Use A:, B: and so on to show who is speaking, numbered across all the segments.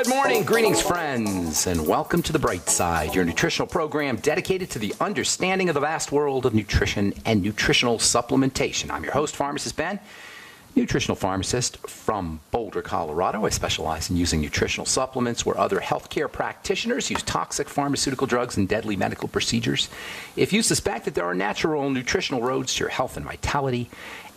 A: Good morning, greetings, friends, and welcome to The Bright Side, your nutritional program dedicated to the understanding of the vast world of nutrition and nutritional supplementation. I'm your host, Pharmacist Ben, nutritional pharmacist from Boulder, Colorado. I specialize in using nutritional supplements where other healthcare practitioners use toxic pharmaceutical drugs and deadly medical procedures. If you suspect that there are natural nutritional roads to your health and vitality,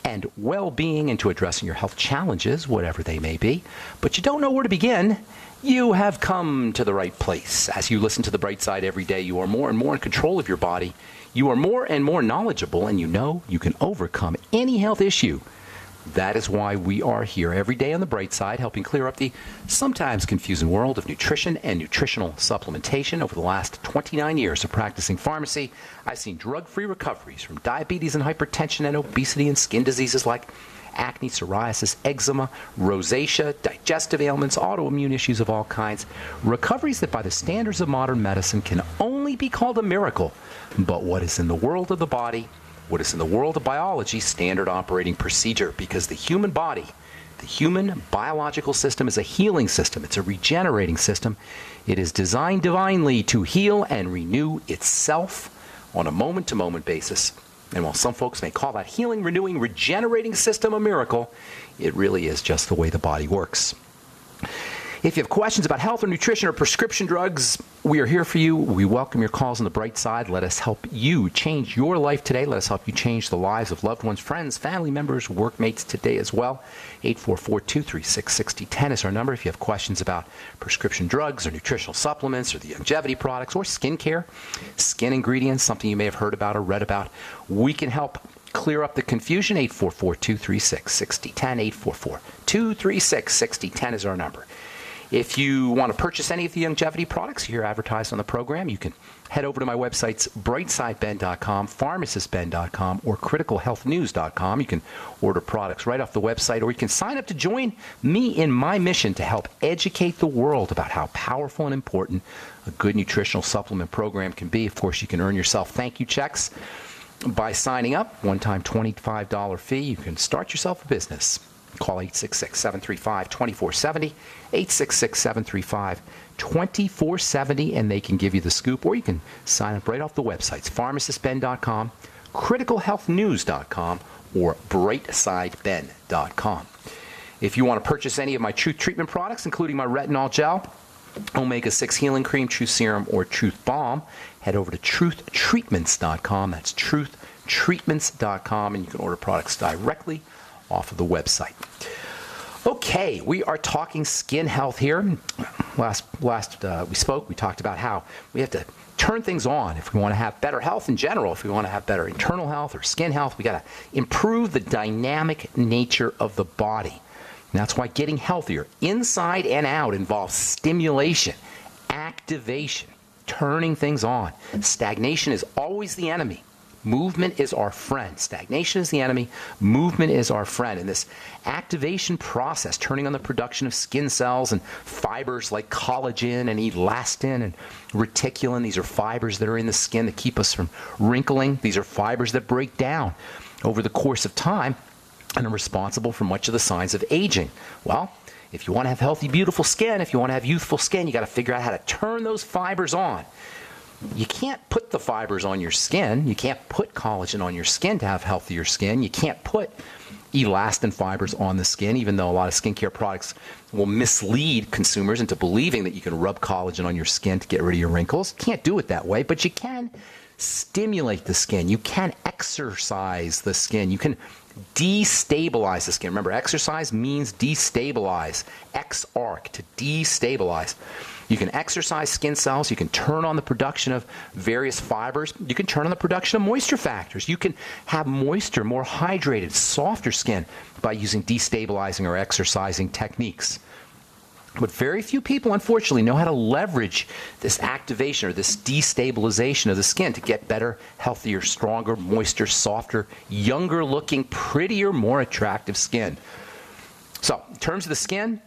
A: and well being into addressing your health challenges, whatever they may be, but you don't know where to begin, you have come to the right place. As you listen to the bright side every day, you are more and more in control of your body. You are more and more knowledgeable, and you know you can overcome any health issue that is why we are here every day on the bright side, helping clear up the sometimes confusing world of nutrition and nutritional supplementation. Over the last 29 years of practicing pharmacy, I've seen drug free recoveries from diabetes and hypertension and obesity and skin diseases like acne, psoriasis, eczema, rosacea, digestive ailments, autoimmune issues of all kinds. Recoveries that, by the standards of modern medicine, can only be called a miracle. But what is in the world of the body what is in the world of biology standard operating procedure because the human body, the human biological system is a healing system, it's a regenerating system. It is designed divinely to heal and renew itself on a moment to moment basis. And while some folks may call that healing, renewing, regenerating system a miracle, it really is just the way the body works. If you have questions about health or nutrition or prescription drugs, we are here for you. We welcome your calls on the bright side. Let us help you change your life today. Let us help you change the lives of loved ones, friends, family members, workmates today as well. 844 236 6010 is our number if you have questions about prescription drugs or nutritional supplements or the Youngevity products or skincare, skin ingredients, something you may have heard about or read about. We can help clear up the confusion. 844 236 6010. 844 236 6010 is our number. If you want to purchase any of the Youngevity products here advertised on the program, you can head over to my websites, brightsideben.com, pharmacistben.com, or criticalhealthnews.com. You can order products right off the website, or you can sign up to join me in my mission to help educate the world about how powerful and important a good nutritional supplement program can be. Of course, you can earn yourself thank you checks by signing up. One time $25 fee. You can start yourself a business. Call 866 735 2470, 866 735 2470, and they can give you the scoop, or you can sign up right off the websites pharmacistben.com, criticalhealthnews.com, or brightsideben.com. If you want to purchase any of my Truth Treatment products, including my retinol gel, Omega 6 Healing Cream, Truth Serum, or Truth Balm, head over to truthtreatments.com. That's truthtreatments.com, and you can order products directly off of the website. Okay, we are talking skin health here. Last last uh, we spoke, we talked about how we have to turn things on if we want to have better health in general. If we want to have better internal health or skin health, we got to improve the dynamic nature of the body. And that's why getting healthier inside and out involves stimulation, activation, turning things on. Stagnation is always the enemy. Movement is our friend. Stagnation is the enemy. Movement is our friend. And this activation process, turning on the production of skin cells and fibers like collagen and elastin and reticulin, these are fibers that are in the skin that keep us from wrinkling. These are fibers that break down over the course of time and are responsible for much of the signs of aging. Well, if you want to have healthy, beautiful skin, if you want to have youthful skin, you got to figure out how to turn those fibers on you can't put the fibers on your skin. You can't put collagen on your skin to have healthier skin. You can't put elastin fibers on the skin, even though a lot of skincare products will mislead consumers into believing that you can rub collagen on your skin to get rid of your wrinkles. Can't do it that way, but you can stimulate the skin. You can exercise the skin. You can destabilize the skin. Remember, exercise means destabilize. X-arc, to destabilize. You can exercise skin cells. You can turn on the production of various fibers. You can turn on the production of moisture factors. You can have moisture, more hydrated, softer skin by using destabilizing or exercising techniques. But very few people, unfortunately, know how to leverage this activation or this destabilization of the skin to get better, healthier, stronger, moister, softer, younger looking, prettier, more attractive skin. So, in terms of the skin,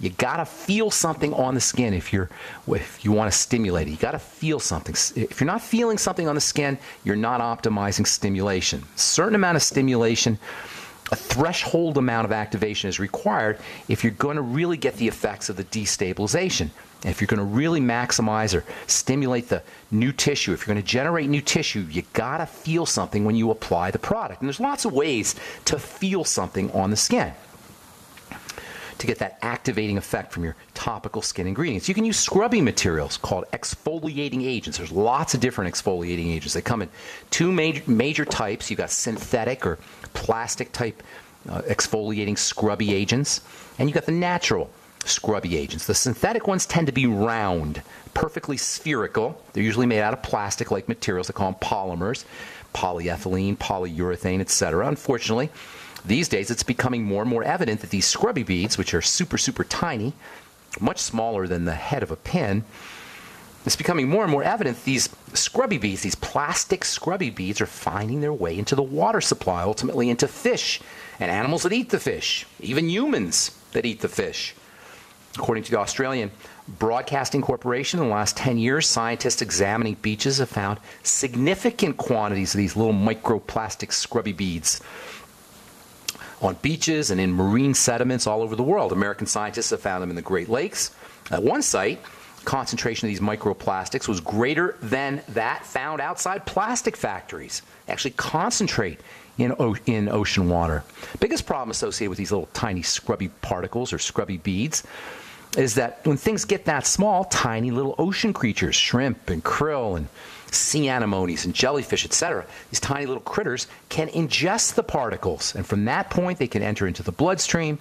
A: you gotta feel something on the skin if you're if you want to stimulate it. You gotta feel something. If you're not feeling something on the skin, you're not optimizing stimulation. Certain amount of stimulation a threshold amount of activation is required if you're going to really get the effects of the destabilization. If you're going to really maximize or stimulate the new tissue, if you're going to generate new tissue, you got to feel something when you apply the product. And there's lots of ways to feel something on the skin to get that activating effect from your topical skin ingredients. You can use scrubbing materials called exfoliating agents. There's lots of different exfoliating agents. They come in two major, major types. You've got synthetic or plastic type uh, exfoliating scrubby agents, and you've got the natural scrubby agents. The synthetic ones tend to be round, perfectly spherical. They're usually made out of plastic like materials. They call them polymers, polyethylene, polyurethane, etc. Unfortunately, these days it's becoming more and more evident that these scrubby beads, which are super, super tiny, much smaller than the head of a pin, it's becoming more and more evident these scrubby beads, these plastic scrubby beads, are finding their way into the water supply, ultimately into fish and animals that eat the fish, even humans that eat the fish. According to the Australian Broadcasting Corporation, in the last 10 years, scientists examining beaches have found significant quantities of these little microplastic scrubby beads on beaches and in marine sediments all over the world. American scientists have found them in the Great Lakes. At one site, concentration of these microplastics was greater than that found outside plastic factories. They actually concentrate in, in ocean water. Biggest problem associated with these little tiny scrubby particles or scrubby beads is that when things get that small, tiny little ocean creatures, shrimp and krill and sea anemones and jellyfish, etc., these tiny little critters can ingest the particles. And from that point, they can enter into the bloodstream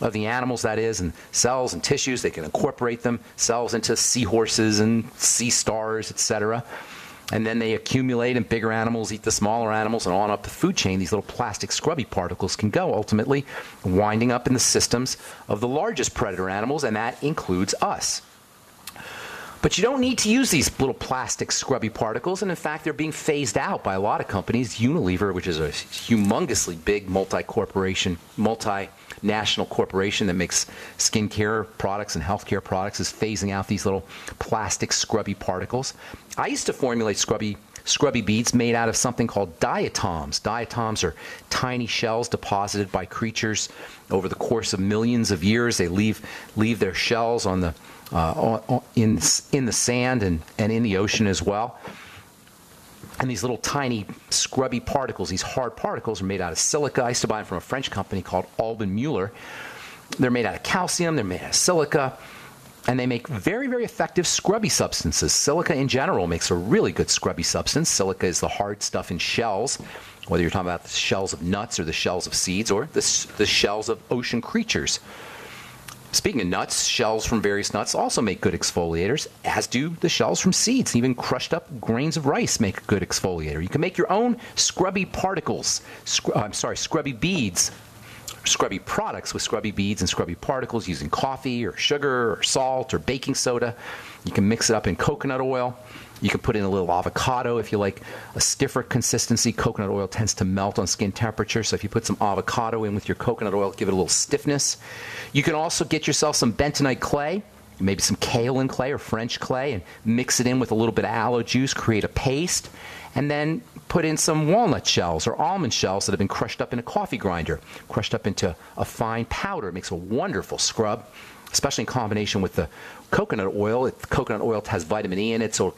A: of the animals, that is, and cells and tissues. They can incorporate them, cells into seahorses and sea stars, etc and then they accumulate and bigger animals eat the smaller animals and on up the food chain these little plastic scrubby particles can go ultimately winding up in the systems of the largest predator animals and that includes us but you don't need to use these little plastic scrubby particles, and in fact, they're being phased out by a lot of companies. Unilever, which is a humongously big multi corporation, multinational corporation that makes skincare products and healthcare products, is phasing out these little plastic scrubby particles. I used to formulate scrubby scrubby beads made out of something called diatoms. Diatoms are tiny shells deposited by creatures over the course of millions of years. They leave leave their shells on the uh, in, in the sand and, and in the ocean as well. And these little tiny scrubby particles, these hard particles, are made out of silica. I used to buy them from a French company called Alban Muller. They're made out of calcium, they're made out of silica, and they make very, very effective scrubby substances. Silica in general makes a really good scrubby substance. Silica is the hard stuff in shells, whether you're talking about the shells of nuts or the shells of seeds or the, the shells of ocean creatures. Speaking of nuts, shells from various nuts also make good exfoliators, as do the shells from seeds. Even crushed up grains of rice make a good exfoliator. You can make your own scrubby particles, scr- uh, I'm sorry, scrubby beads, scrubby products with scrubby beads and scrubby particles using coffee or sugar or salt or baking soda. You can mix it up in coconut oil. You can put in a little avocado if you like a stiffer consistency. Coconut oil tends to melt on skin temperature, so if you put some avocado in with your coconut oil, give it a little stiffness. You can also get yourself some bentonite clay, maybe some kaolin clay or French clay, and mix it in with a little bit of aloe juice, create a paste, and then put in some walnut shells or almond shells that have been crushed up in a coffee grinder, crushed up into a fine powder. It makes a wonderful scrub especially in combination with the coconut oil. It, coconut oil has vitamin E in it, so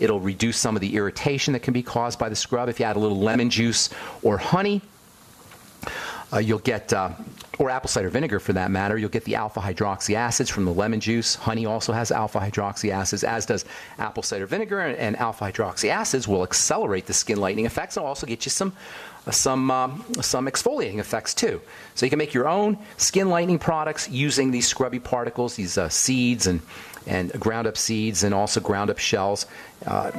A: it'll reduce some of the irritation that can be caused by the scrub. If you add a little lemon juice or honey, uh, you'll get, uh, or apple cider vinegar for that matter, you'll get the alpha hydroxy acids from the lemon juice. Honey also has alpha hydroxy acids, as does apple cider vinegar, and, and alpha hydroxy acids will accelerate the skin lightening effects and also get you some some, um, some exfoliating effects too. So you can make your own skin lightening products using these scrubby particles, these uh, seeds and, and ground up seeds and also ground up shells. Uh,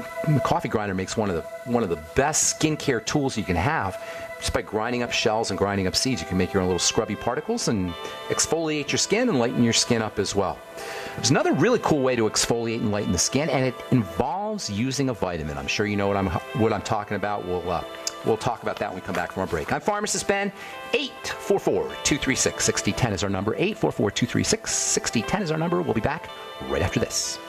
A: coffee grinder makes one of the, one of the best skincare tools you can have. Just by grinding up shells and grinding up seeds, you can make your own little scrubby particles and exfoliate your skin and lighten your skin up as well. There's another really cool way to exfoliate and lighten the skin, and it involves using a vitamin. I'm sure you know what I'm what I'm talking about. We'll uh, We'll talk about that when we come back from our break. I'm Pharmacist Ben. 844 236 6010 is our number. 844 236 6010 is our number. We'll be back right after this.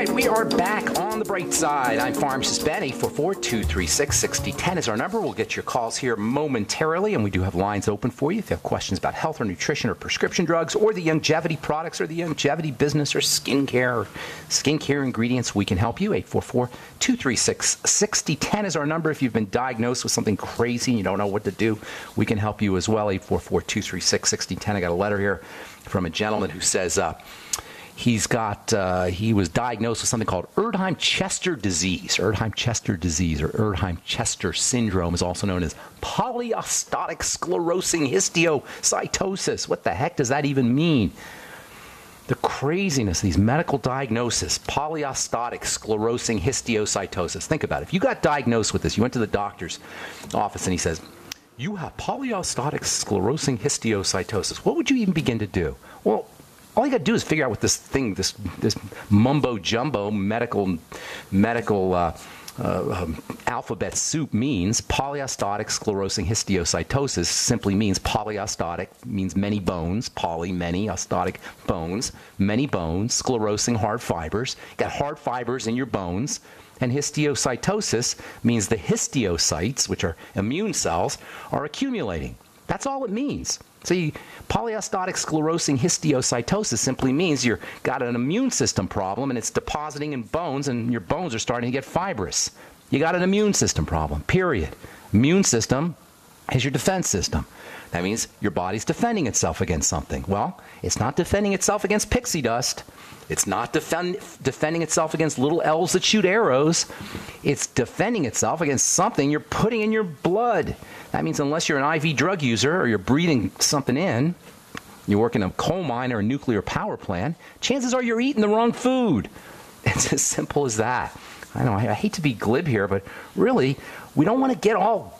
A: Right, we are back on the bright side. I'm Pharmacist Benny. 844-236-6010 is our number. We'll get your calls here momentarily, and we do have lines open for you if you have questions about health or nutrition or prescription drugs or the Youngevity products or the Youngevity business or skincare skincare ingredients. We can help you. 844-236-6010 is our number. If you've been diagnosed with something crazy and you don't know what to do, we can help you as well. 844-236-6010. I got a letter here from a gentleman who says, uh, He's got, uh, he was diagnosed with something called Erdheim Chester disease. Erdheim Chester disease, or Erdheim Chester syndrome, is also known as polyostotic sclerosing histiocytosis. What the heck does that even mean? The craziness of these medical diagnoses, polyostotic sclerosing histiocytosis. Think about it. If you got diagnosed with this, you went to the doctor's office and he says, You have polyostotic sclerosing histiocytosis. What would you even begin to do? Well, all you got to do is figure out what this thing, this this mumbo jumbo medical medical uh, uh, um, alphabet soup means. Polyostotic sclerosing histiocytosis simply means polyostotic means many bones. Poly many ostotic bones, many bones, sclerosing hard fibers. You got hard fibers in your bones. And histiocytosis means the histiocytes, which are immune cells, are accumulating. That's all it means. See, polyostotic sclerosing histiocytosis simply means you've got an immune system problem and it's depositing in bones and your bones are starting to get fibrous. You got an immune system problem, period. Immune system is your defense system. That means your body's defending itself against something. Well, it's not defending itself against pixie dust. It's not defend, defending itself against little elves that shoot arrows. It's defending itself against something you're putting in your blood. That means unless you're an IV drug user or you're breathing something in, you work in a coal mine or a nuclear power plant, chances are you're eating the wrong food. It's as simple as that. I know I, I hate to be glib here, but really, we don't want to get all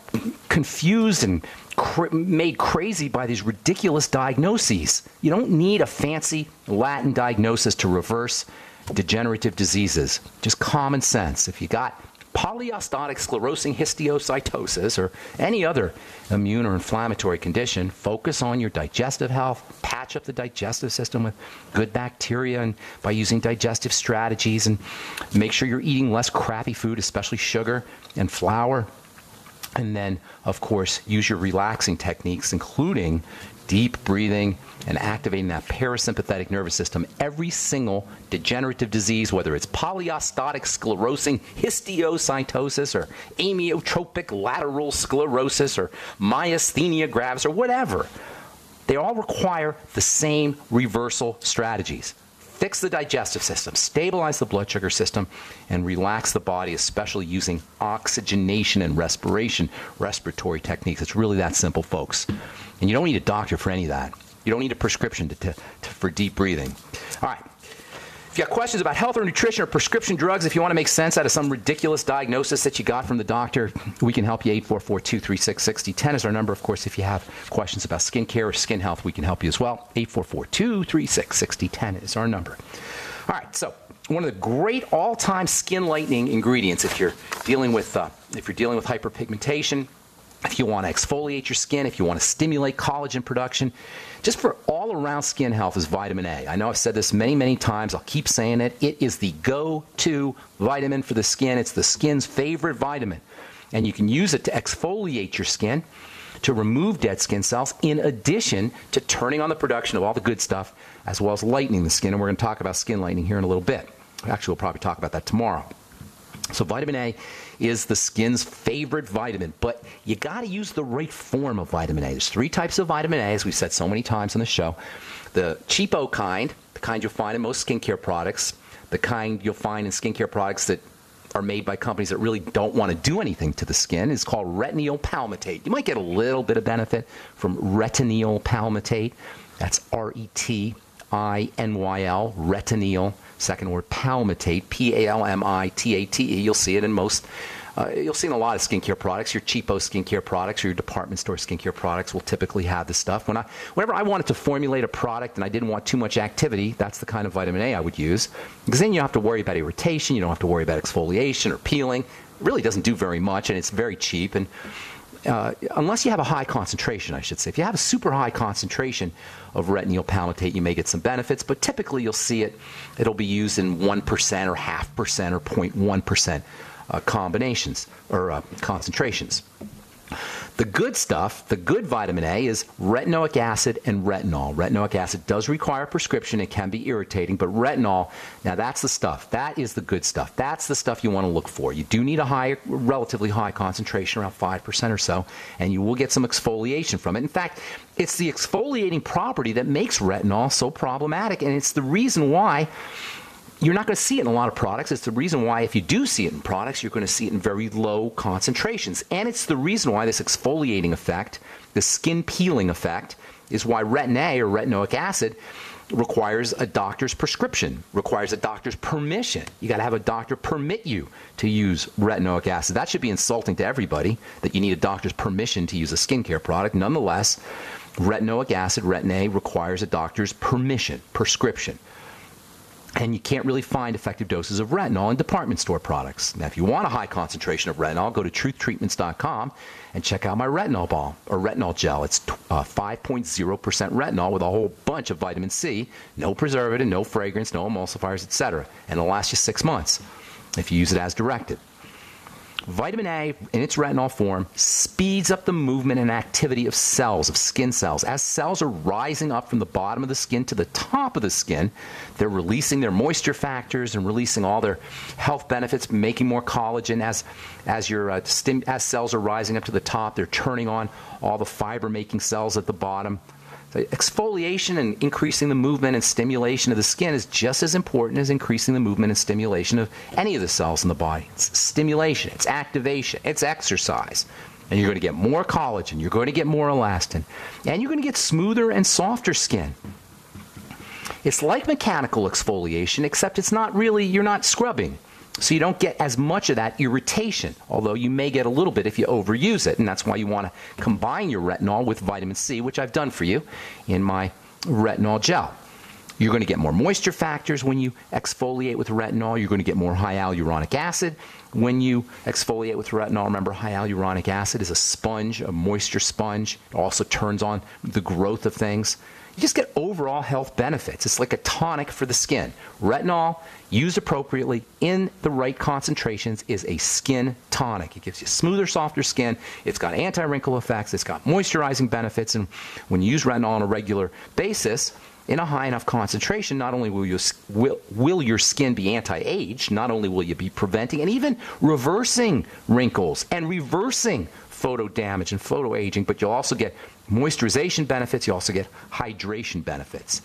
A: confused and cr- made crazy by these ridiculous diagnoses. You don't need a fancy Latin diagnosis to reverse degenerative diseases. Just common sense. If you got polyostotic sclerosing histiocytosis or any other immune or inflammatory condition, focus on your digestive health, patch up the digestive system with good bacteria and by using digestive strategies and make sure you're eating less crappy food, especially sugar and flour. And then, of course, use your relaxing techniques, including deep breathing and activating that parasympathetic nervous system. Every single degenerative disease, whether it's polyostotic sclerosing histiocytosis or amyotrophic lateral sclerosis or myasthenia gravis or whatever, they all require the same reversal strategies fix the digestive system, stabilize the blood sugar system, and relax the body, especially using oxygenation and respiration, respiratory techniques. It's really that simple, folks. And you don't need a doctor for any of that. You don't need a prescription to, to, to, for deep breathing. All right. If you have questions about health or nutrition or prescription drugs, if you want to make sense out of some ridiculous diagnosis that you got from the doctor, we can help you. 844-236-6010 is our number. Of course, if you have questions about skincare or skin health, we can help you as well. 844-236-6010 is our number. All right, so one of the great all-time skin lightening ingredients if you're dealing with uh, if you're dealing with hyperpigmentation, if you want to exfoliate your skin, if you want to stimulate collagen production, just for all around skin health is vitamin A. I know I've said this many, many times. I'll keep saying it. It is the go to vitamin for the skin, it's the skin's favorite vitamin. And you can use it to exfoliate your skin, to remove dead skin cells, in addition to turning on the production of all the good stuff, as well as lightening the skin. And we're going to talk about skin lightening here in a little bit. Actually, we'll probably talk about that tomorrow. So, vitamin A is the skin's favorite vitamin, but you got to use the right form of vitamin A. There's three types of vitamin A, as we've said so many times on the show. The cheapo kind, the kind you'll find in most skincare products, the kind you'll find in skincare products that are made by companies that really don't want to do anything to the skin is called retinyl palmitate. You might get a little bit of benefit from retinyl palmitate. That's R E T I N Y L, retinyl. Second word, palmitate, P A L M I T A T E. You'll see it in most. Uh, you'll see in a lot of skincare products. Your cheapo skincare products or your department store skincare products will typically have this stuff. When I, whenever I wanted to formulate a product and I didn't want too much activity, that's the kind of vitamin A I would use. Because then you don't have to worry about irritation, you don't have to worry about exfoliation or peeling. It really doesn't do very much, and it's very cheap. And uh, unless you have a high concentration, I should say. If you have a super high concentration of retinyl palmitate, you may get some benefits, but typically you'll see it, it'll be used in 1% or half percent or 0.1% uh, combinations or uh, concentrations. The good stuff, the good vitamin A, is retinoic acid and retinol. Retinoic acid does require prescription. It can be irritating, but retinol, now that's the stuff. That is the good stuff. That's the stuff you want to look for. You do need a high, relatively high concentration, around 5% or so, and you will get some exfoliation from it. In fact, it's the exfoliating property that makes retinol so problematic, and it's the reason why you're not going to see it in a lot of products. It's the reason why, if you do see it in products, you're going to see it in very low concentrations. And it's the reason why this exfoliating effect, the skin peeling effect, is why retin A or retinoic acid requires a doctor's prescription, requires a doctor's permission. You got to have a doctor permit you to use retinoic acid. That should be insulting to everybody that you need a doctor's permission to use a skincare product. Nonetheless, retinoic acid, retin A, requires a doctor's permission, prescription and you can't really find effective doses of retinol in department store products. Now, if you want a high concentration of retinol, go to truthtreatments.com and check out my retinol ball or retinol gel. It's 5.0% uh, retinol with a whole bunch of vitamin C, no preservative, no fragrance, no emulsifiers, etc. And it'll last you six months if you use it as directed. Vitamin A, in its retinol form, speeds up the movement and activity of cells, of skin cells. As cells are rising up from the bottom of the skin to the top of the skin, they're releasing their moisture factors and releasing all their health benefits, making more collagen. As, as, your, uh, as cells are rising up to the top, they're turning on all the fiber making cells at the bottom. So exfoliation and increasing the movement and stimulation of the skin is just as important as increasing the movement and stimulation of any of the cells in the body. It's stimulation, it's activation, it's exercise. And you're going to get more collagen, you're going to get more elastin, and you're going to get smoother and softer skin. It's like mechanical exfoliation, except it's not really, you're not scrubbing. So you don't get as much of that irritation, although you may get a little bit if you overuse it. And that's why you want to combine your retinol with vitamin C, which I've done for you in my retinol gel. You're going to get more moisture factors when you exfoliate with retinol. You're going to get more hyaluronic acid when you exfoliate with retinol. Remember, hyaluronic acid is a sponge, a moisture sponge. It also turns on the growth of things. You just get overall health benefits. It's like a tonic for the skin. Retinol, used appropriately in the right concentrations, is a skin tonic. It gives you smoother, softer skin. It's got anti wrinkle effects. It's got moisturizing benefits. And when you use retinol on a regular basis, in a high enough concentration, not only will, you, will, will your skin be anti age, not only will you be preventing and even reversing wrinkles and reversing photo damage and photo aging, but you'll also get moisturization benefits, you also get hydration benefits.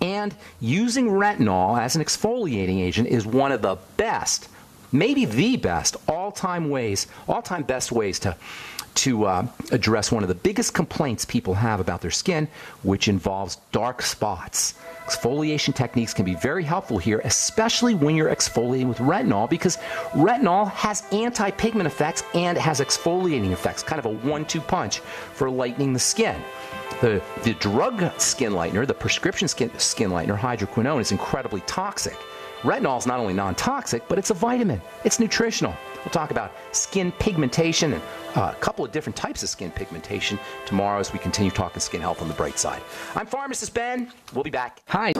A: And using retinol as an exfoliating agent is one of the best, maybe the best, all time ways, all time best ways to to uh, address one of the biggest complaints people have about their skin, which involves dark spots. Exfoliation techniques can be very helpful here, especially when you're exfoliating with retinol, because retinol has anti pigment effects and has exfoliating effects, kind of a one two punch for lightening the skin. The, the drug skin lightener, the prescription skin, skin lightener, hydroquinone, is incredibly toxic. Retinol is not only non toxic, but it's a vitamin, it's nutritional. We'll talk about skin pigmentation and uh, a couple of different types of skin pigmentation tomorrow as we continue talking skin health on the bright side. I'm Pharmacist Ben. We'll be back. Hi.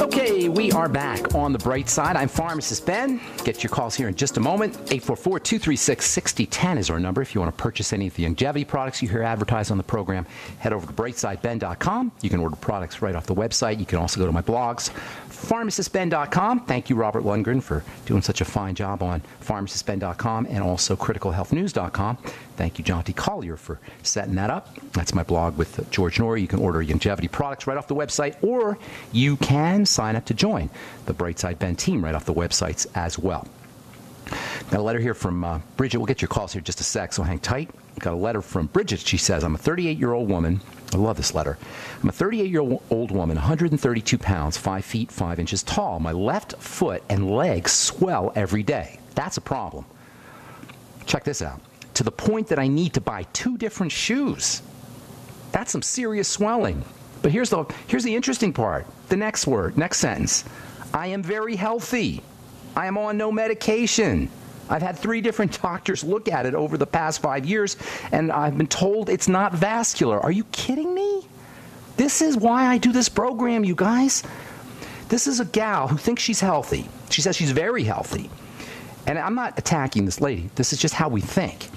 A: Okay, we are back on the bright side. I'm Pharmacist Ben. Get your calls here in just a moment. 844 236 6010 is our number. If you want to purchase any of the Youngevity products you hear advertised on the program, head over to brightsideben.com. You can order products right off the website. You can also go to my blogs, pharmacistben.com. Thank you, Robert Lundgren, for doing such a fine job on pharmacistben.com and also criticalhealthnews.com. Thank you, John T. Collier, for setting that up. That's my blog with George Noory. You can order Youngevity products right off the website, or you can sign up to join the Brightside Ben team right off the websites as well. Got a letter here from uh, Bridget. We'll get your calls here in just a sec, so hang tight. Got a letter from Bridget. She says, I'm a 38 year old woman. I love this letter. I'm a 38 year old woman, 132 pounds, 5 feet 5 inches tall. My left foot and legs swell every day. That's a problem. Check this out. To the point that I need to buy two different shoes. That's some serious swelling. But here's the, here's the interesting part the next word, next sentence. I am very healthy. I am on no medication. I've had three different doctors look at it over the past five years, and I've been told it's not vascular. Are you kidding me? This is why I do this program, you guys. This is a gal who thinks she's healthy. She says she's very healthy. And I'm not attacking this lady, this is just how we think.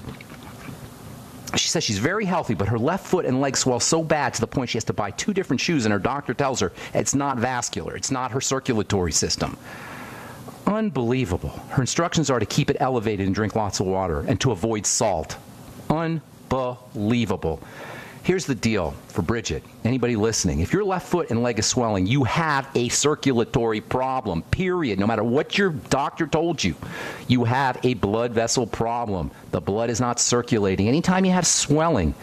A: She says she's very healthy, but her left foot and leg swell so bad to the point she has to buy two different shoes, and her doctor tells her it's not vascular, it's not her circulatory system. Unbelievable. Her instructions are to keep it elevated and drink lots of water and to avoid salt. Unbelievable. Here's the deal for Bridget. Anybody listening, if your left foot and leg is swelling, you have a circulatory problem, period. No matter what your doctor told you, you have a blood vessel problem. The blood is not circulating. Anytime you have swelling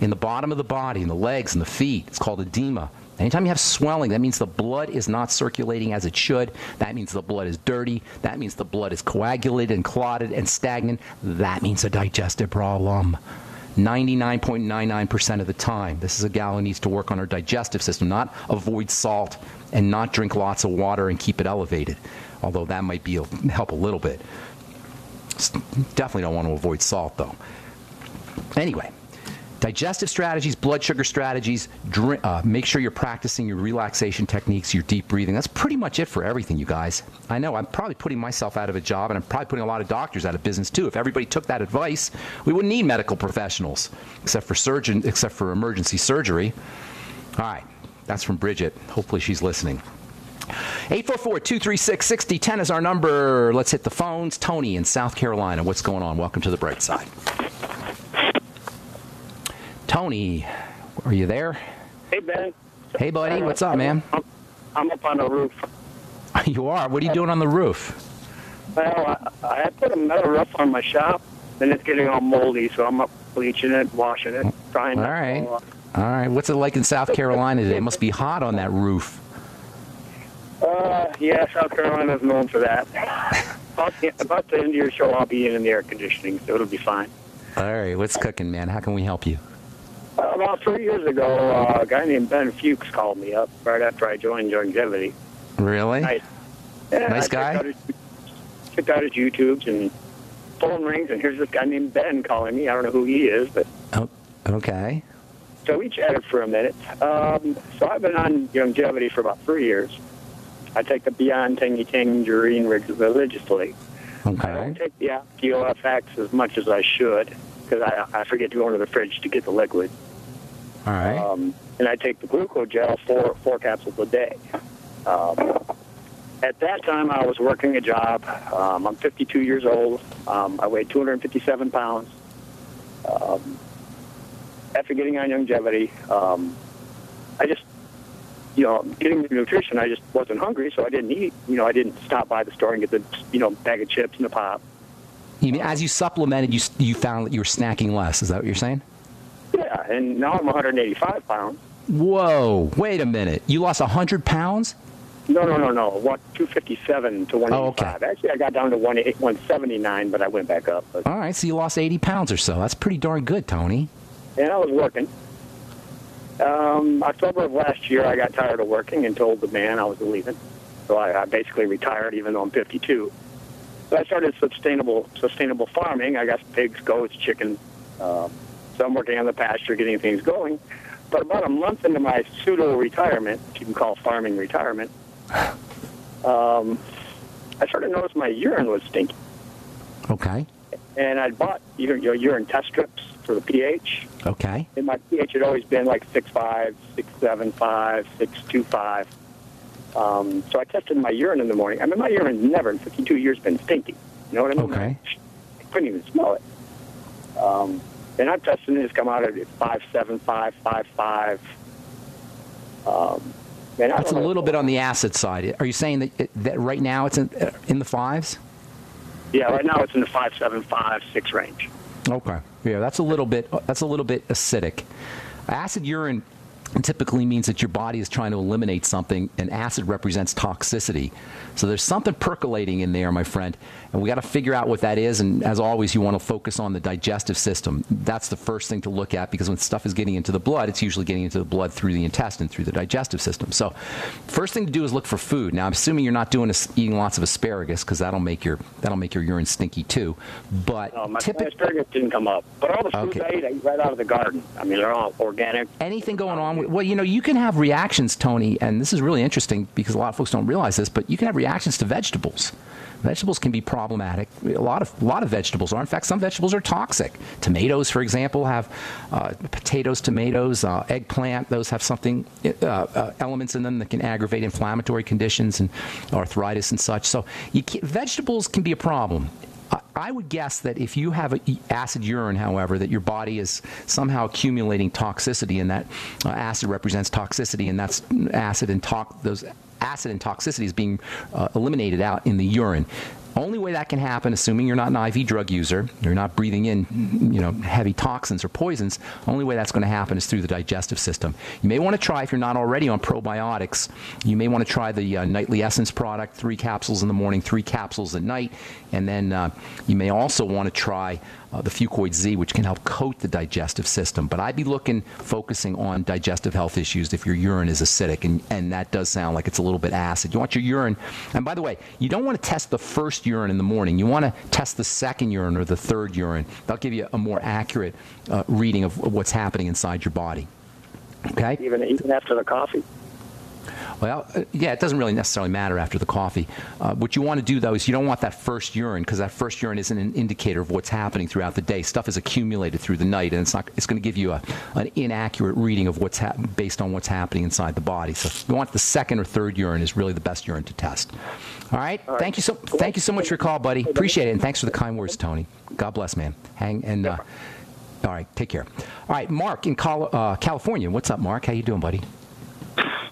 A: in the bottom of the body, in the legs and the feet, it's called edema. Anytime you have swelling, that means the blood is not circulating as it should. That means the blood is dirty. That means the blood is coagulated and clotted and stagnant. That means a digestive problem. 99.99% of the time. This is a gal who needs to work on her digestive system, not avoid salt and not drink lots of water and keep it elevated. Although that might be a, help a little bit. Definitely don't want to avoid salt though. Anyway, digestive strategies, blood sugar strategies, drink, uh, make sure you're practicing your relaxation techniques, your deep breathing. That's pretty much it for everything, you guys. I know I'm probably putting myself out of a job, and I'm probably putting a lot of doctors out of business too. If everybody took that advice, we wouldn't need medical professionals, except for surgeon, except for emergency surgery. All right, that's from Bridget. Hopefully, she's listening. 844-236-6010 is our number. Let's hit the phones. Tony in South Carolina. What's going on? Welcome to the bright side. Tony, are you there?
B: Hey, Ben.
A: Hey, buddy. What's up, man?
B: I'm up on the roof.
A: You are? What are you doing on the roof?
B: Well, I, I put a metal roof on my shop, and it's getting all moldy, so I'm up bleaching it, washing it, trying
A: All
B: to
A: right. All right. What's it like in South Carolina today? It must be hot on that roof.
B: Uh, yeah, South Carolina's known for that. about, the, about the end of your show, I'll be in the air conditioning, so it'll be fine.
A: All right. What's cooking, man? How can we help you?
B: About three years ago, uh, a guy named Ben Fuchs called me up right after I joined Youngevity.
A: Really?
B: I, yeah,
A: Nice
B: I
A: guy?
B: Out his, checked out his YouTubes and phone rings, and here's this guy named Ben calling me. I don't know who he is, but
A: Oh, okay.
B: so we chatted for a minute. Um, so I've been on Youngevity for about three years. I take the Beyond Tangy Tangerine religiously. I
A: Okay.
B: don't take the OFX as much as I should because I, I forget to go into the fridge to get the liquid.
A: All right.
B: Um, and I take the glucogel four four capsules a day. Um, at that time, I was working a job. Um, I'm 52 years old. Um, I weigh 257 pounds. Um, after getting on Youngevity, um, I just, you know, getting the nutrition, I just wasn't hungry, so I didn't eat. You know, I didn't stop by the store and get the, you know, bag of chips and the pop.
A: You mean as you supplemented, you you found that you were snacking less? Is that what you're saying?
B: Yeah, and now I'm 185 pounds.
A: Whoa! Wait a minute. You lost hundred pounds?
B: No, no, no, no. What 257 to 185.
A: Oh, okay.
B: Actually, I got down to 1 179, but I went back up. But,
A: All right. So you lost eighty pounds or so. That's pretty darn good, Tony.
B: and I was working. Um, October of last year, I got tired of working and told the man I was leaving. So I, I basically retired, even though I'm 52. So I started sustainable sustainable farming. I got pigs, goats, chickens. Um, so I'm working on the pasture, getting things going. But about a month into my pseudo retirement, which you can call farming retirement, um, I started to notice my urine was stinky.
A: Okay.
B: And I'd bought you know, your urine test strips for the pH.
A: Okay.
B: And my pH had always been like 6.5, 6.75, 6.25. Um, so I tested my urine in the morning. I mean, my urine's never in 52 years been stinky. You know what I mean?
A: Okay.
B: I couldn't even smell it. Um, and I'm testing it. It's come out at 5.75, 5.5. Um, and
A: That's a little bit on the acid side. Are you saying that that right now it's in uh, in the fives?
B: Yeah, right now it's in the 5.75, 6 range.
A: Okay. Yeah, that's a little bit. That's a little bit acidic. Acid urine it typically means that your body is trying to eliminate something, and acid represents toxicity. So there's something percolating in there, my friend, and we got to figure out what that is. And as always, you want to focus on the digestive system. That's the first thing to look at because when stuff is getting into the blood, it's usually getting into the blood through the intestine, through the digestive system. So, first thing to do is look for food. Now, I'm assuming you're not doing eating lots of asparagus because that'll make your that'll make your urine stinky too. But
B: no, my typic- asparagus didn't come up. But all the food okay. I eat, I eat right out of the garden. I mean, they're all organic.
A: Anything going on? With, well, you know, you can have reactions, Tony, and this is really interesting because a lot of folks don't realize this. But you can have reactions to vegetables. Vegetables can be problematic. A lot of a lot of vegetables are. In fact, some vegetables are toxic. Tomatoes, for example, have uh, potatoes, tomatoes, uh, eggplant. Those have something uh, uh elements in them that can aggravate inflammatory conditions and arthritis and such. So vegetables can be a problem. I would guess that if you have acid urine, however, that your body is somehow accumulating toxicity, and that uh, acid represents toxicity, and that's acid and those acid and toxicity is being uh, eliminated out in the urine. Only way that can happen, assuming you're not an IV drug user, you're not breathing in, you know, heavy toxins or poisons. Only way that's going to happen is through the digestive system. You may want to try, if you're not already on probiotics, you may want to try the uh, nightly essence product, three capsules in the morning, three capsules at night, and then uh, you may also want to try uh, the Fucoid Z, which can help coat the digestive system. But I'd be looking, focusing on digestive health issues if your urine is acidic, and, and that does sound like it's a little bit acid. You want your urine, and by the way, you don't want to test the first urine in the morning. You want to test the second urine or the third urine. That'll give you a more accurate uh, reading of what's happening inside your body. Okay?
B: Even, even after the coffee?
A: Well, uh, yeah, it doesn't really necessarily matter after the coffee. Uh, what you want to do, though, is you don't want that first urine because that first urine isn't an indicator of what's happening throughout the day. Stuff is accumulated through the night, and it's not. It's going to give you a, an inaccurate reading of what's ha- based on what's happening inside the body. So you want the second or third urine is really the best urine to test. All right. All right. Thank you so. Thank you so much for your call, buddy. Appreciate it, and thanks for the kind words, Tony. God bless, man. Hang and. Uh, all right, take care. All right, Mark in Col- uh, California. What's up, Mark? How you doing, buddy?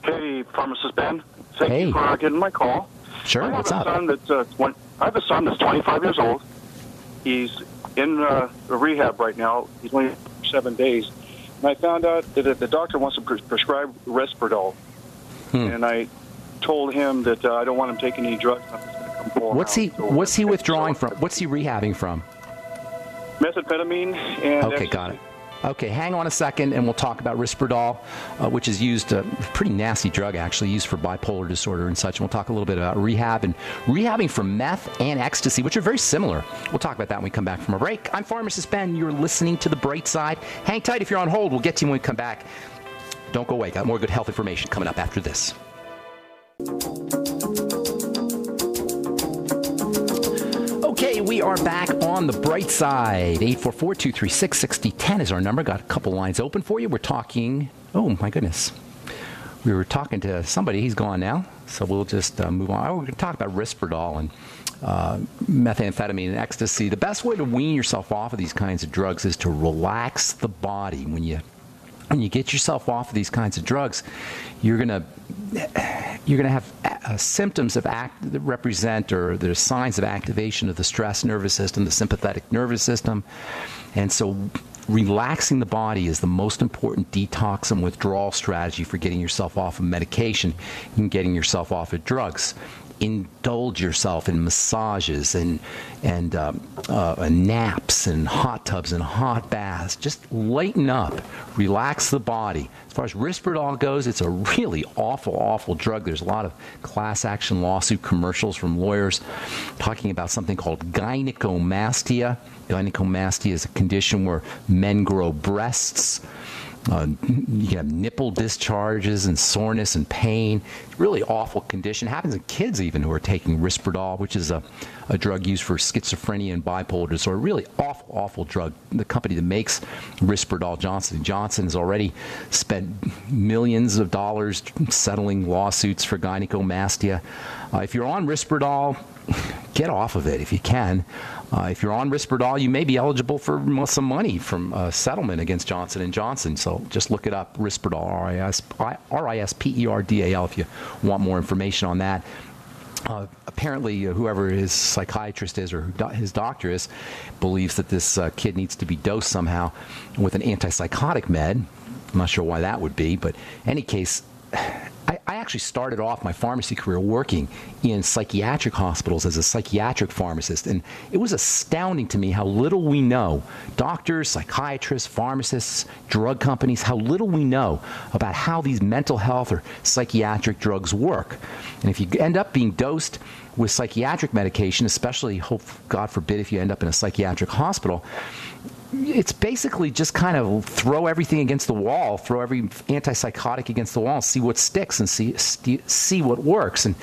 C: Hey, pharmacist Ben. Thank
A: hey.
C: you for getting my call.
A: Sure. What's up?
C: Uh, I have a son that's 25 years old. He's in uh, rehab right now. He's only seven days. And I found out that the doctor wants to pre- prescribe Risperdal. Hmm. And I told him that uh, I don't want him taking any drugs. I'm just going to come forward.
A: What's he? So what's he withdrawing from? What's he rehabbing from?
C: Methamphetamine and.
A: Okay, got it. Okay, hang on a second, and we'll talk about Risperdal, uh, which is used, a uh, pretty nasty drug actually, used for bipolar disorder and such. And we'll talk a little bit about rehab and rehabbing for meth and ecstasy, which are very similar. We'll talk about that when we come back from a break. I'm Pharmacist Ben. You're listening to The Bright Side. Hang tight if you're on hold. We'll get to you when we come back. Don't go away. Got more good health information coming up after this. Okay, we are back on the bright side. 844 236 6010 is our number. Got a couple lines open for you. We're talking, oh my goodness. We were talking to somebody. He's gone now. So we'll just uh, move on. Oh, we're going to talk about Risperdal and uh, methamphetamine and ecstasy. The best way to wean yourself off of these kinds of drugs is to relax the body. When you when you get yourself off of these kinds of drugs, you're gonna you're gonna have uh, symptoms of act that represent or there's signs of activation of the stress nervous system, the sympathetic nervous system, and so relaxing the body is the most important detox and withdrawal strategy for getting yourself off of medication and getting yourself off of drugs indulge yourself in massages and and um, uh, naps and hot tubs and hot baths. Just lighten up, relax the body. As far as Risperdal goes, it's a really awful, awful drug. There's a lot of class action lawsuit commercials from lawyers talking about something called gynecomastia. Gynecomastia is a condition where men grow breasts. Uh, you have nipple discharges and soreness and pain. Really awful condition. Happens in kids even who are taking Risperdal, which is a, a drug used for schizophrenia and bipolar disorder. Really awful, awful drug. The company that makes Risperdal, Johnson and Johnson, has already spent millions of dollars settling lawsuits for gynecomastia. Uh, if you're on Risperdal, get off of it if you can. Uh, if you're on Risperdal, you may be eligible for some money from a settlement against Johnson and Johnson. So just look it up, Risperdal, R-I-S-P-E-R-D-A-L, if you want more information on that. Uh, apparently, uh, whoever his psychiatrist is or his doctor is believes that this uh, kid needs to be dosed somehow with an antipsychotic med I'm not sure why that would be, but any case, I, I, actually started off my pharmacy career working in psychiatric hospitals as a psychiatric pharmacist, and it was astounding to me how little we know doctors, psychiatrists, pharmacists, drug companies how little we know about how these mental health or psychiatric drugs work. And if you end up being dosed with psychiatric medication, especially, hope, God forbid, if you end up in a psychiatric hospital, it's basically just kind of throw everything against the wall, throw every antipsychotic against the wall, see what sticks and see see what works. And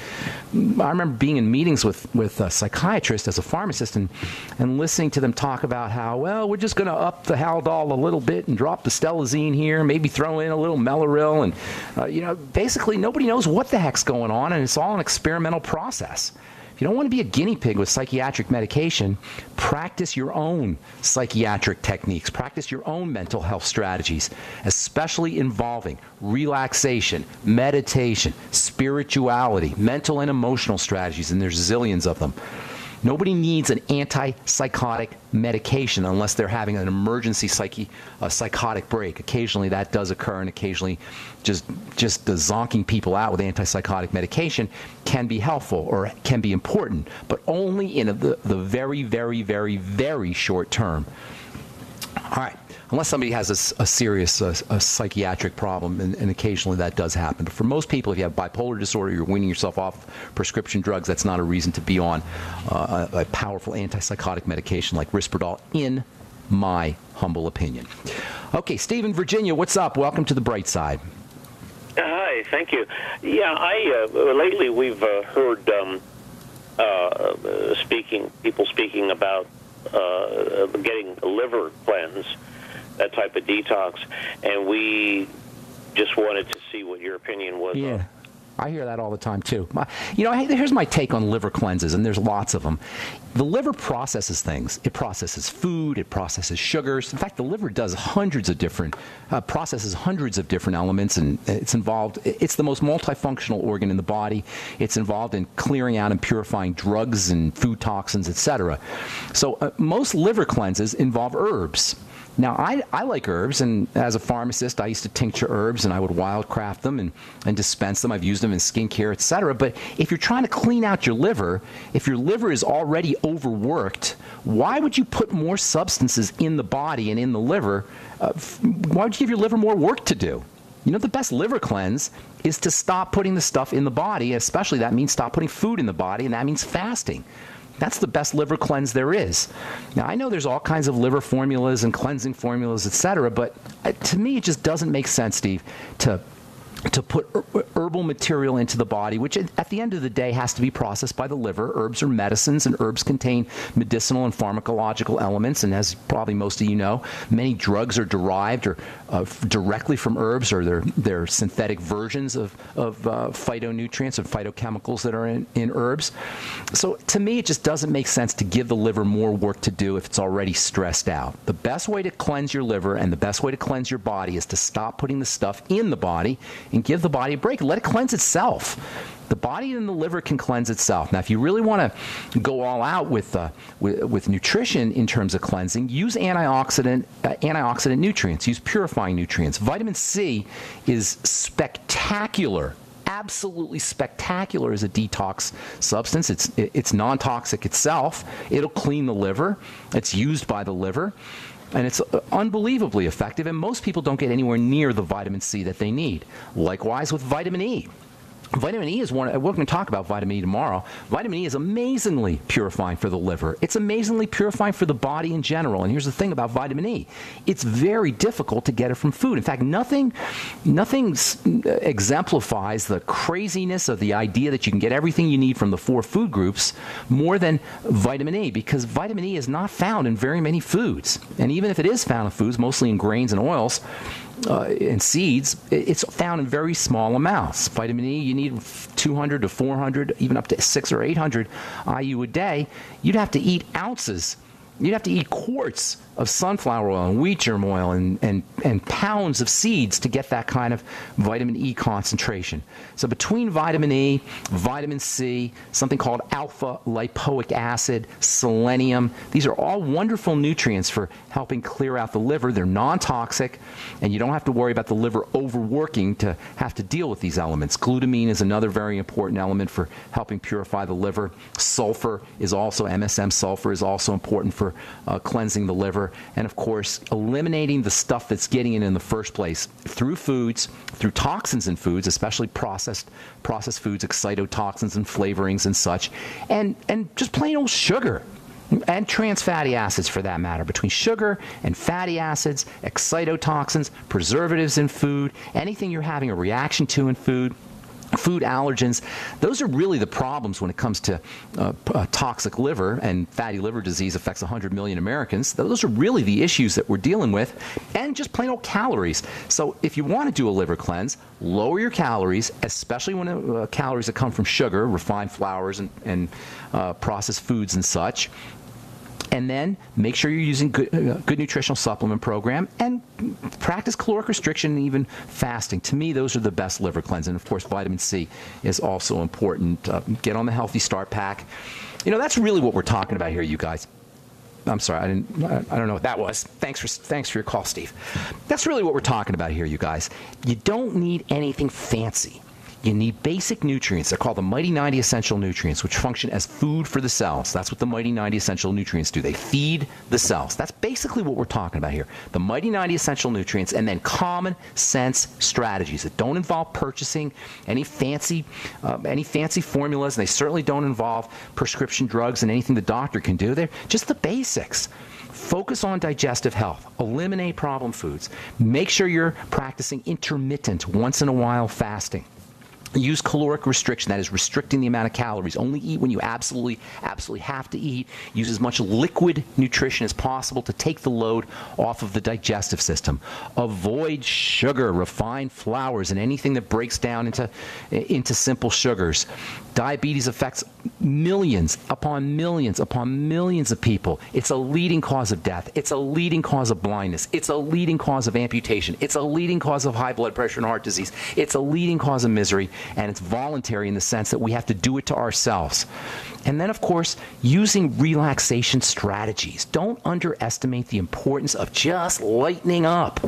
A: I remember being in meetings with with a psychiatrist as a pharmacist and and listening to them talk about how well we're just going to up the Haldol a little bit and drop the Stelazine here, maybe throw in a little Mellaril, and uh, you know basically nobody knows what the heck's going on, and it's all an experimental process you don't want to be a guinea pig with psychiatric medication, practice your own psychiatric techniques, practice your own mental health strategies, especially involving relaxation, meditation, spirituality, mental and emotional strategies, and there's zillions of them. Nobody needs an antipsychotic medication unless they're having an emergency psyche, a uh, psychotic break. Occasionally that does occur, and occasionally just just the zonking people out with antipsychotic medication can be helpful or can be important, but only in a, the, the very, very, very, very short term. All right unless somebody has a, a serious uh, a psychiatric problem, and, and, occasionally that does happen. But for most people, if you have bipolar disorder, you're weaning yourself off prescription drugs, that's not a reason to be on uh, a, a powerful antipsychotic medication like Risperdal, in my humble opinion. Okay, Stephen, Virginia, what's up? Welcome to the bright side.
D: Thank you. Yeah, I uh, lately we've uh, heard um, uh, speaking people speaking about uh, getting liver cleanse that type of detox, and we just wanted to see what your opinion was.
A: Yeah. I hear that all the time too. My, you know, here's my take on liver cleanses, and there's lots of them. The liver processes things. It processes food. It processes sugars. In fact, the liver does hundreds of different uh, processes hundreds of different elements, and it's involved. It's the most multifunctional organ in the body. It's involved in clearing out and purifying drugs and food toxins, etc. So uh, most liver cleanses involve herbs. Now, I, I like herbs, and as a pharmacist, I used to tincture herbs and I would wildcraft them and, and dispense them. I've used them in skincare, etc. But if you're trying to clean out your liver, if your liver is already overworked, why would you put more substances in the body and in the liver? Uh, why would you give your liver more work to do? You know, the best liver cleanse is to stop putting the stuff in the body, especially that means stop putting food in the body, and that means fasting. That's the best liver cleanse there is. Now, I know there's all kinds of liver formulas and cleansing formulas, etc., but uh, to me, it just doesn't make sense, Steve, to to put herbal material into the body, which at the end of the day has to be processed by the liver. Herbs are medicines, and herbs contain medicinal and pharmacological elements. And as probably most of you know, many drugs are derived or uh, directly from herbs, or they're, they're synthetic versions of, of uh, phytonutrients and phytochemicals that are in, in herbs. So to me, it just doesn't make sense to give the liver more work to do if it's already stressed out. The best way to cleanse your liver and the best way to cleanse your body is to stop putting the stuff in the body and give the body a break. Let it cleanse itself. The body and the liver can cleanse itself. Now, if you really want to go all out with, uh, with, with, nutrition in terms of cleansing, use antioxidant, uh, antioxidant nutrients, use purifying nutrients. Vitamin C is spectacular absolutely spectacular as a detox substance. It's, it's non toxic itself, it'll clean the liver, it's used by the liver and it's uh, unbelievably effective. And most people don't get anywhere near the vitamin C that they need. Likewise with vitamin E. Vitamin E is one, uh, we're going to talk about vitamin E tomorrow. Vitamin E is amazingly purifying for the liver. It's amazingly purifying for the body in general. And here's the thing about vitamin E it's very difficult to get it from food. In fact, nothing, nothing uh, exemplifies the craziness of the idea that you can get everything you need from the four food groups more than vitamin E, because vitamin E is not found in very many foods. And even if it is found in foods, mostly in grains and oils, uh, in seeds, it's found in very small amounts. Vitamin E, you need 200 to 400, even up to six or 800 IU a day. You'd have to eat ounces You'd have to eat quarts of sunflower oil and wheat germ oil and, and, and pounds of seeds to get that kind of vitamin E concentration. So, between vitamin E, vitamin C, something called alpha lipoic acid, selenium, these are all wonderful nutrients for helping clear out the liver. They're non toxic, and you don't have to worry about the liver overworking to have to deal with these elements. Glutamine is another very important element for helping purify the liver. Sulfur is also, MSM sulfur is also important for uh, cleansing the liver. And of course, eliminating the stuff that's getting it in the first place through foods, through toxins in foods, especially processed, processed foods, excitotoxins and flavorings and such, and, and just plain old sugar and trans fatty acids for that matter, between sugar and fatty acids, excitotoxins, preservatives in food, anything you're having a reaction to in food, food allergens those are really the problems when it comes to uh, uh, toxic liver and fatty liver disease affects 100 million americans. Those are really the issues that we're dealing with and just plain old calories. So if you want to do a liver cleanse lower your calories especially when uh, calories that come from sugar refined flours and, and uh, processed foods and such and then make sure you're using good, uh, good nutritional supplement program and practice caloric restriction and even fasting. To me, those are the best liver cleanse. And of course, vitamin C is also important. Uh, get on the Healthy Start Pack. You know, that's really what we're talking about here, you guys. I'm sorry, I didn't. I don't know what that was. Thanks for thanks for your call, Steve. That's really what we're talking about here, you guys. You don't need anything fancy. You need basic nutrients. They're called the Mighty 90 Essential Nutrients, which function as food for the cells. That's what the Mighty 90 Essential Nutrients do. They feed the cells. That's basically what we're talking about here. The Mighty 90 Essential Nutrients and then common sense strategies that don't involve purchasing any fancy, uh, any fancy formulas. And they certainly don't involve prescription drugs and anything the doctor can do. They're just the basics. Focus on digestive health. Eliminate problem foods. Make sure you're practicing intermittent, once in a while fasting. Use caloric restriction, that is restricting the amount of calories. Only eat when you absolutely, absolutely have to eat. Use as much liquid nutrition as possible to take the load off of the digestive system. Avoid sugar, refined flours, and anything that breaks down into, into simple sugars. Diabetes affects millions upon millions upon millions of people. It's a leading cause of death. It's a leading cause of blindness. It's a leading cause of amputation. It's a leading cause of high blood pressure and heart disease. It's a leading cause of misery and it's voluntary in the sense that we have to do it to ourselves. And then, of course, using relaxation strategies. Don't underestimate the importance of just lightening up,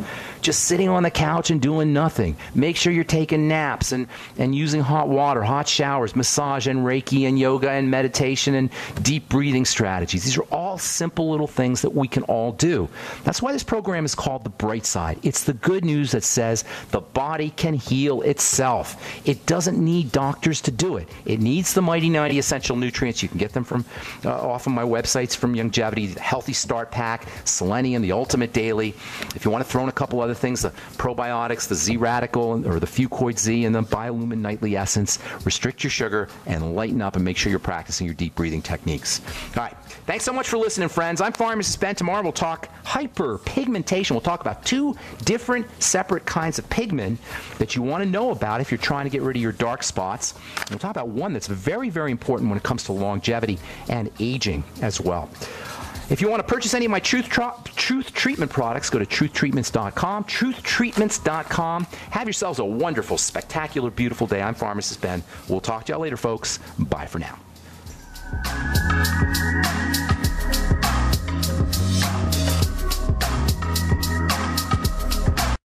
A: just sitting on the couch and doing nothing. Make sure you're taking naps and, and using hot water, hot showers, massage and Reiki and yoga and meditation and deep breathing strategies. These are all simple little things that we can all do. That's why this program is called The Bright Side. It's the good news that says the body can heal itself. It doesn't need doctors to do it, it needs the Mighty 90 Essential Nutrients. You can get them from uh, off of my websites from Youngevity, the Healthy Start Pack, Selenium, the Ultimate Daily. If you want to throw in a couple other things, the probiotics, the Z Radical or the Fucoid Z, and the Biolumin Nightly Essence. Restrict your sugar and lighten up, and make sure you're practicing your deep breathing techniques. All right. Thanks so much for listening, friends. I'm Pharmacist Ben. Tomorrow we'll talk hyperpigmentation. We'll talk about two different separate kinds of pigment that you want to know about if you're trying to get rid of your dark spots. we'll talk about one that's very, very important when it comes to longevity and aging as well. If you want to purchase any of my Truth, Truth Treatment products, go to truthtreatments.com. Truthtreatments.com. Have yourselves a wonderful, spectacular, beautiful day. I'm Pharmacist Ben. We'll talk to y'all later, folks. Bye for now.